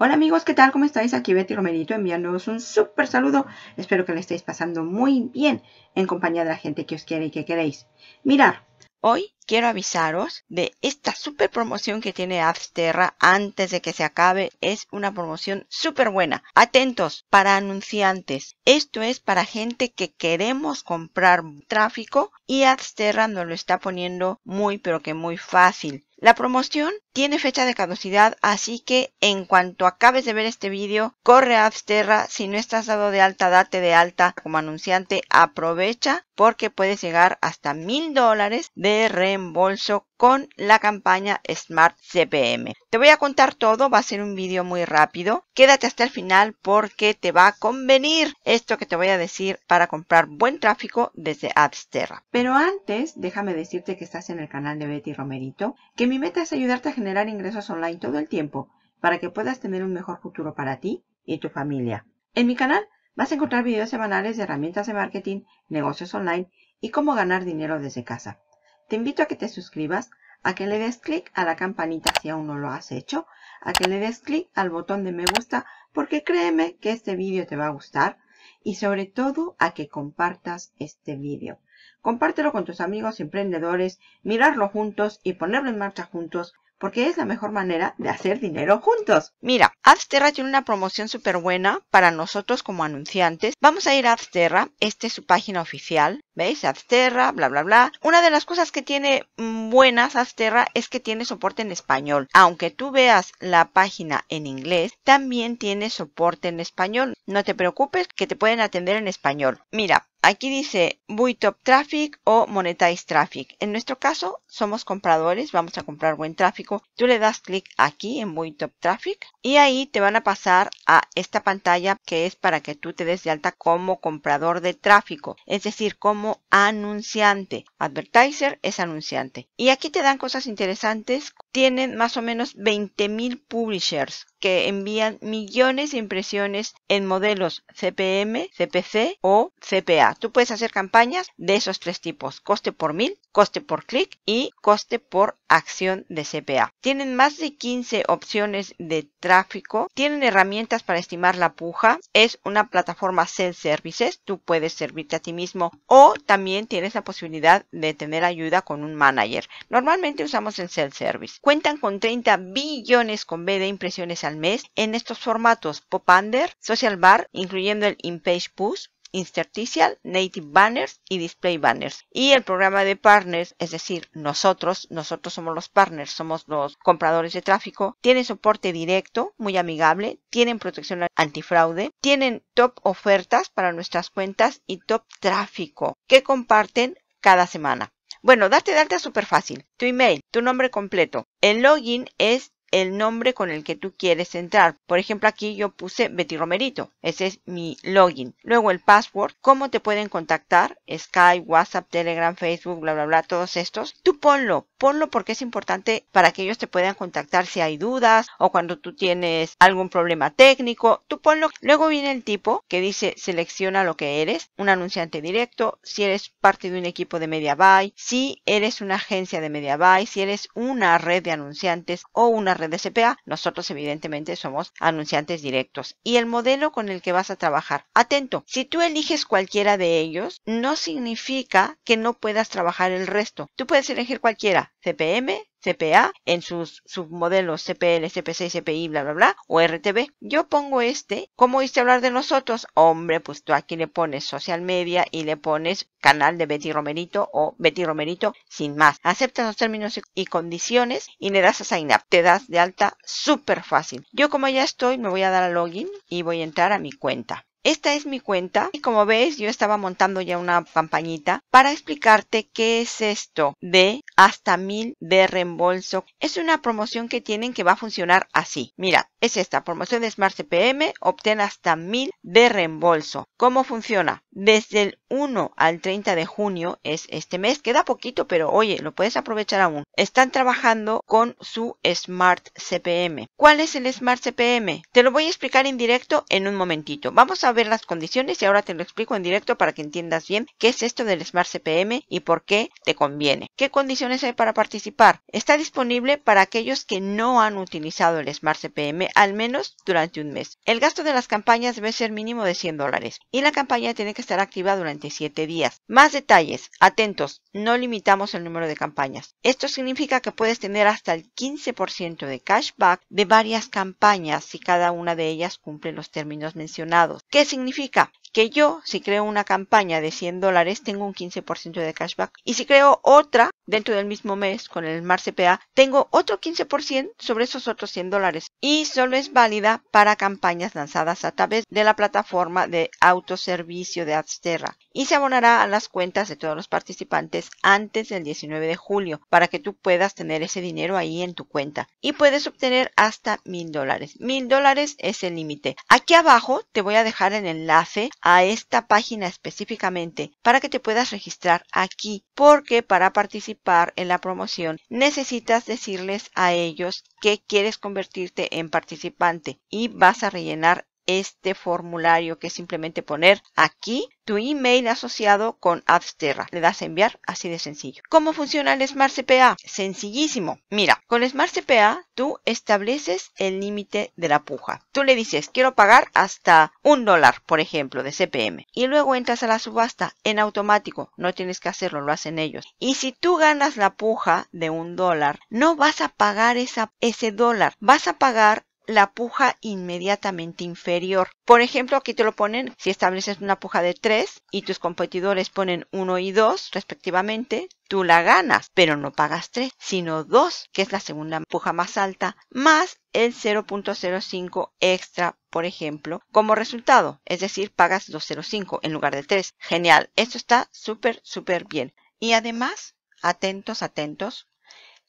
Hola amigos, ¿qué tal? ¿Cómo estáis? Aquí Betty Romerito enviándoos un súper saludo. Espero que le estéis pasando muy bien en compañía de la gente que os quiere y que queréis. Mirar, hoy quiero avisaros de esta super promoción que tiene Avsterra antes de que se acabe. Es una promoción súper buena. Atentos, para anunciantes. Esto es para gente que queremos comprar tráfico y Avsterra nos lo está poniendo muy pero que muy fácil. La promoción tiene fecha de caducidad, así que en cuanto acabes de ver este vídeo, corre a Avsterra. Si no estás dado de alta, date de alta como anunciante. Aprovecha porque puedes llegar hasta mil dólares de reembolso con la campaña Smart CPM. Te voy a contar todo, va a ser un vídeo muy rápido. Quédate hasta el final porque te va a convenir esto que te voy a decir para comprar buen tráfico desde Avsterra. Pero antes, déjame decirte que estás en el canal de Betty Romerito, que mi meta es ayudarte a generar ingresos online todo el tiempo para que puedas tener un mejor futuro para ti y tu familia. En mi canal vas a encontrar videos semanales de herramientas de marketing, negocios online y cómo ganar dinero desde casa. Te invito a que te suscribas, a que le des clic a la campanita si aún no lo has hecho, a que le des clic al botón de me gusta porque créeme que este vídeo te va a gustar y sobre todo a que compartas este vídeo. Compártelo con tus amigos emprendedores, mirarlo juntos y ponerlo en marcha juntos porque es la mejor manera de hacer dinero juntos. Mira, Adsterra tiene una promoción súper buena para nosotros como anunciantes. Vamos a ir a Adsterra, esta es su página oficial, ¿veis? Adsterra, bla, bla, bla. Una de las cosas que tiene mm, buenas Adsterra es que tiene soporte en español. Aunque tú veas la página en inglés, también tiene soporte en español. No te preocupes que te pueden atender en español. Mira, Aquí dice Buy Top Traffic o Monetize Traffic. En nuestro caso, somos compradores, vamos a comprar buen tráfico. Tú le das clic aquí en Buy Top Traffic y ahí te van a pasar a esta pantalla que es para que tú te des de alta como comprador de tráfico, es decir, como anunciante. Advertiser es anunciante. Y aquí te dan cosas interesantes. Tienen más o menos 20.000 publishers que envían millones de impresiones en modelos CPM, CPC o CPA. Tú puedes hacer campañas de esos tres tipos, coste por mil, coste por clic y coste por acción de CPA. Tienen más de 15 opciones de tráfico, tienen herramientas para estimar la puja, es una plataforma self-services, tú puedes servirte a ti mismo o también tienes la posibilidad de tener ayuda con un manager. Normalmente usamos el self-service. Cuentan con 30 billones con B de impresiones mes en estos formatos Pop-Under, Social Bar, incluyendo el In-Page Push, Interstitial, Native Banners y Display Banners. Y el programa de partners, es decir, nosotros, nosotros somos los partners, somos los compradores de tráfico, tienen soporte directo, muy amigable, tienen protección antifraude, tienen top ofertas para nuestras cuentas y top tráfico que comparten cada semana. Bueno, darte de alta es súper fácil. Tu email, tu nombre completo. El login es el nombre con el que tú quieres entrar. Por ejemplo, aquí yo puse Betty Romerito. Ese es mi login. Luego el password. ¿Cómo te pueden contactar? Skype, WhatsApp, Telegram, Facebook, bla, bla, bla. Todos estos. Tú ponlo. Ponlo porque es importante para que ellos te puedan contactar si hay dudas o cuando tú tienes algún problema técnico. Tú ponlo. Luego viene el tipo que dice selecciona lo que eres. Un anunciante directo. Si eres parte de un equipo de Media Buy. Si eres una agencia de Media Buy. Si eres una red de anunciantes o una red de CPA, nosotros evidentemente somos anunciantes directos. Y el modelo con el que vas a trabajar. Atento, si tú eliges cualquiera de ellos, no significa que no puedas trabajar el resto. Tú puedes elegir cualquiera, CPM, CPA en sus submodelos CPL, CPC, CPI, bla, bla, bla, o RTB. Yo pongo este. ¿Cómo oíste hablar de nosotros? Hombre, pues tú aquí le pones social media y le pones canal de Betty Romerito o Betty Romerito sin más. Aceptas los términos y condiciones y le das a sign up. Te das de alta súper fácil. Yo como ya estoy, me voy a dar a login y voy a entrar a mi cuenta. Esta es mi cuenta y como ves yo estaba montando ya una campañita para explicarte qué es esto de hasta mil de reembolso. Es una promoción que tienen que va a funcionar así. Mira, es esta promoción de Smart CPM, obtén hasta mil de reembolso. ¿Cómo funciona? Desde el 1 al 30 de junio es este mes, queda poquito, pero oye, lo puedes aprovechar aún. Están trabajando con su Smart CPM. ¿Cuál es el Smart CPM? Te lo voy a explicar en directo en un momentito. Vamos a ver las condiciones y ahora te lo explico en directo para que entiendas bien qué es esto del Smart CPM y por qué te conviene. ¿Qué condiciones hay para participar? Está disponible para aquellos que no han utilizado el Smart CPM al menos durante un mes. El gasto de las campañas debe ser mínimo de 100 dólares y la campaña tiene que estar activa durante 7 días. Más detalles, atentos, no limitamos el número de campañas. Esto significa que puedes tener hasta el 15% de cashback de varias campañas si cada una de ellas cumple los términos mencionados. ¿Qué significa? que yo, si creo una campaña de 100 dólares, tengo un 15% de cashback. Y si creo otra dentro del mismo mes con el Smart CPA, tengo otro 15% sobre esos otros 100 dólares. Y solo es válida para campañas lanzadas a través de la plataforma de autoservicio de Adsterra. Y se abonará a las cuentas de todos los participantes antes del 19 de julio para que tú puedas tener ese dinero ahí en tu cuenta. Y puedes obtener hasta mil dólares. Mil dólares es el límite. Aquí abajo te voy a dejar el enlace a esta página específicamente para que te puedas registrar aquí porque para participar en la promoción necesitas decirles a ellos que quieres convertirte en participante y vas a rellenar este formulario que es simplemente poner aquí tu email asociado con Absterra. Le das a enviar así de sencillo. ¿Cómo funciona el Smart CPA? Sencillísimo. Mira, con Smart CPA tú estableces el límite de la puja. Tú le dices, quiero pagar hasta un dólar, por ejemplo, de CPM. Y luego entras a la subasta en automático. No tienes que hacerlo, lo hacen ellos. Y si tú ganas la puja de un dólar, no vas a pagar esa, ese dólar. Vas a pagar la puja inmediatamente inferior. Por ejemplo, aquí te lo ponen, si estableces una puja de 3 y tus competidores ponen 1 y 2 respectivamente, tú la ganas, pero no pagas 3, sino 2, que es la segunda puja más alta, más el 0.05 extra, por ejemplo, como resultado. Es decir, pagas 2.05 en lugar de 3. Genial, esto está súper, súper bien. Y además, atentos, atentos,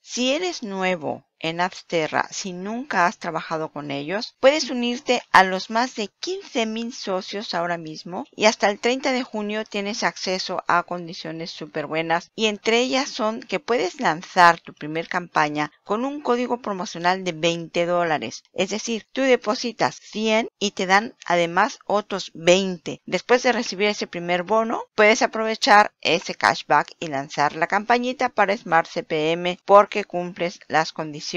si eres nuevo en Absterra, si nunca has trabajado con ellos, puedes unirte a los más de 15.000 socios ahora mismo y hasta el 30 de junio tienes acceso a condiciones súper buenas y entre ellas son que puedes lanzar tu primer campaña con un código promocional de 20 dólares. Es decir, tú depositas 100 y te dan además otros 20. Después de recibir ese primer bono, puedes aprovechar ese cashback y lanzar la campañita para Smart CPM porque cumples las condiciones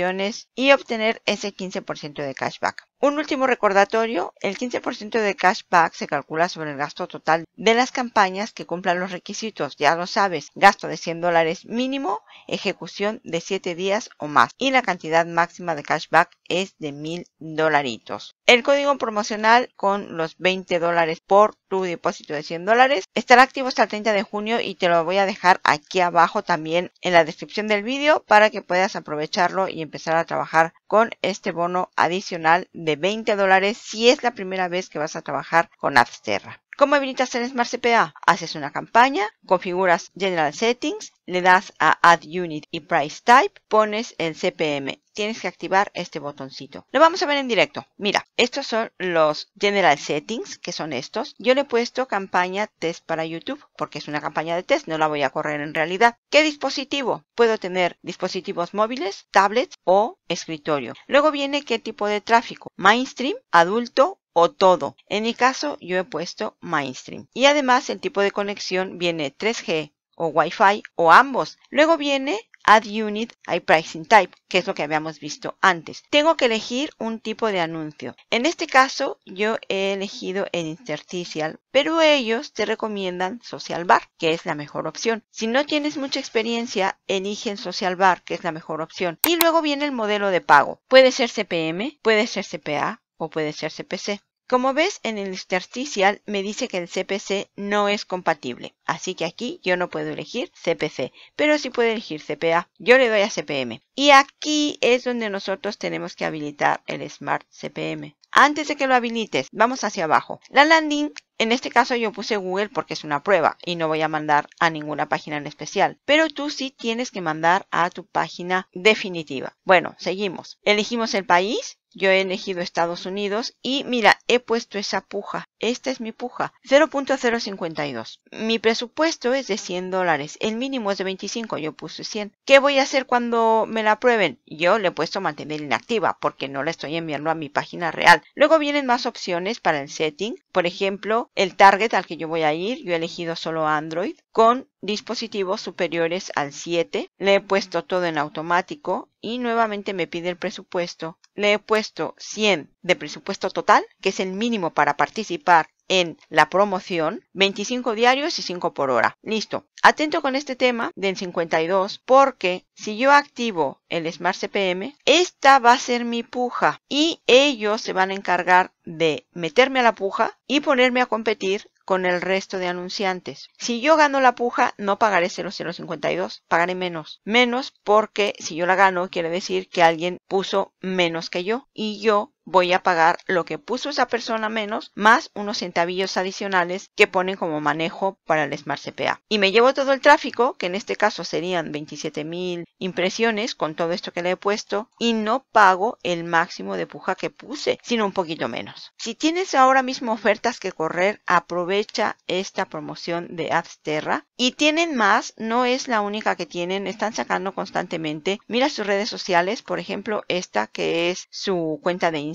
y obtener ese 15% de cashback. Un último recordatorio, el 15% de cashback se calcula sobre el gasto total de las campañas que cumplan los requisitos. Ya lo sabes, gasto de 100 dólares mínimo, ejecución de 7 días o más y la cantidad máxima de cashback es de 1000 dolaritos. El código promocional con los 20 dólares por tu depósito de 100 dólares estará activo hasta el 30 de junio y te lo voy a dejar aquí abajo también en la descripción del vídeo para que puedas aprovecharlo y empezar a trabajar con este bono adicional de 20 dólares si es la primera vez que vas a trabajar con Adsterra. ¿Cómo habilitas el Smart CPA? Haces una campaña, configuras General Settings, le das a Add Unit y Price Type, pones el CPM. Tienes que activar este botoncito. Lo vamos a ver en directo. Mira, estos son los General Settings, que son estos. Yo le he puesto campaña test para YouTube, porque es una campaña de test, no la voy a correr en realidad. ¿Qué dispositivo? Puedo tener dispositivos móviles, tablets o escritorio. Luego viene qué tipo de tráfico. Mainstream, adulto o todo. En mi caso yo he puesto mainstream. Y además el tipo de conexión viene 3G o Wi-Fi o ambos. Luego viene Add Unit y Pricing Type, que es lo que habíamos visto antes. Tengo que elegir un tipo de anuncio. En este caso yo he elegido el interstitial, pero ellos te recomiendan Social Bar, que es la mejor opción. Si no tienes mucha experiencia, elige el Social Bar, que es la mejor opción. Y luego viene el modelo de pago. Puede ser CPM, puede ser CPA, o puede ser CPC. Como ves en el intersticial me dice que el CPC no es compatible, así que aquí yo no puedo elegir CPC, pero sí puedo elegir CPA. Yo le doy a CPM. Y aquí es donde nosotros tenemos que habilitar el Smart CPM. Antes de que lo habilites, vamos hacia abajo. La landing, en este caso yo puse Google porque es una prueba y no voy a mandar a ninguna página en especial. Pero tú sí tienes que mandar a tu página definitiva. Bueno, seguimos. Elegimos el país. Yo he elegido Estados Unidos y mira, he puesto esa puja. Esta es mi puja, 0.052. Mi presupuesto es de 100 dólares, el mínimo es de 25, yo puse 100. ¿Qué voy a hacer cuando me la aprueben? Yo le he puesto mantener inactiva porque no la estoy enviando a mi página real. Luego vienen más opciones para el setting, por ejemplo, el target al que yo voy a ir, yo he elegido solo Android, con dispositivos superiores al 7. Le he puesto todo en automático y nuevamente me pide el presupuesto. Le he puesto 100 de presupuesto total, que es el mínimo para participar en la promoción, 25 diarios y 5 por hora. Listo. Atento con este tema del 52 porque si yo activo el Smart CPM, esta va a ser mi puja y ellos se van a encargar de meterme a la puja y ponerme a competir con el resto de anunciantes. Si yo gano la puja, no pagaré 0,052, pagaré menos. Menos porque si yo la gano, quiere decir que alguien puso menos que yo y yo voy a pagar lo que puso esa persona menos más unos centavillos adicionales que ponen como manejo para el Smart CPA. Y me llevo todo el tráfico, que en este caso serían 27.000 impresiones con todo esto que le he puesto y no pago el máximo de puja que puse, sino un poquito menos. Si tienes ahora mismo ofertas que correr, aprovecha esta promoción de Adsterra y tienen más, no es la única que tienen, están sacando constantemente. Mira sus redes sociales, por ejemplo, esta que es su cuenta de Instagram.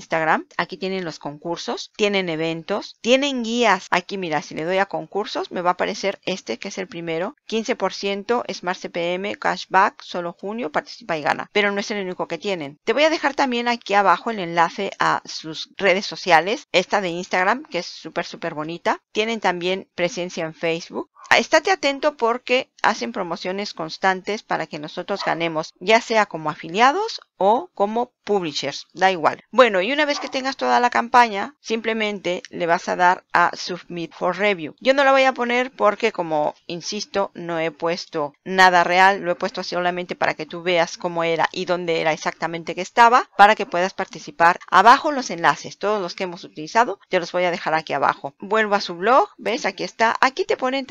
Aquí tienen los concursos, tienen eventos, tienen guías. Aquí mira, si le doy a concursos, me va a aparecer este que es el primero. 15% Smart CPM, cashback, solo junio, participa y gana. Pero no es el único que tienen. Te voy a dejar también aquí abajo el enlace a sus redes sociales. Esta de Instagram, que es súper, súper bonita. Tienen también presencia en Facebook. Estate atento porque hacen promociones constantes para que nosotros ganemos, ya sea como afiliados o como publishers, da igual. Bueno, y una vez que tengas toda la campaña, simplemente le vas a dar a Submit for Review. Yo no la voy a poner porque, como insisto, no he puesto nada real, lo he puesto solamente para que tú veas cómo era y dónde era exactamente que estaba, para que puedas participar. Abajo los enlaces, todos los que hemos utilizado, te los voy a dejar aquí abajo. Vuelvo a su blog, ves, aquí está. Aquí te ponen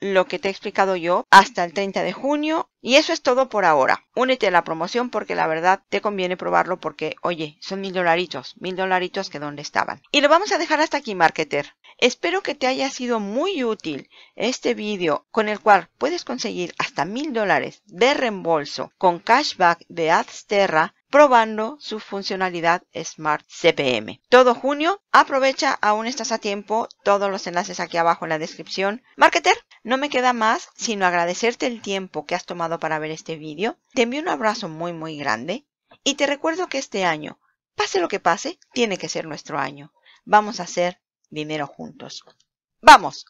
lo que te he explicado yo hasta el 30 de junio y eso es todo por ahora. Únete a la promoción porque la verdad te conviene probarlo porque, oye, son mil dolaritos, mil dolaritos que donde estaban. Y lo vamos a dejar hasta aquí, marketer. Espero que te haya sido muy útil este vídeo con el cual puedes conseguir hasta mil dólares de reembolso con cashback de Adsterra probando su funcionalidad Smart CPM. Todo junio, aprovecha, aún estás a tiempo, todos los enlaces aquí abajo en la descripción. Marketer, no me queda más sino agradecerte el tiempo que has tomado para ver este vídeo. Te envío un abrazo muy muy grande y te recuerdo que este año, pase lo que pase, tiene que ser nuestro año. Vamos a hacer dinero juntos. ¡Vamos!